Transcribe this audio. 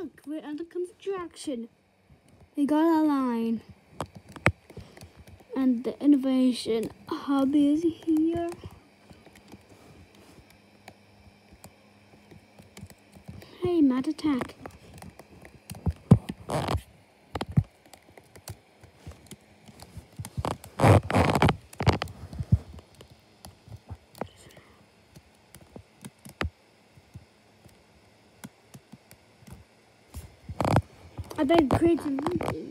look, we're under construction. We got a line. And the innovation hub is here. Hey, mad attack. I bet create a.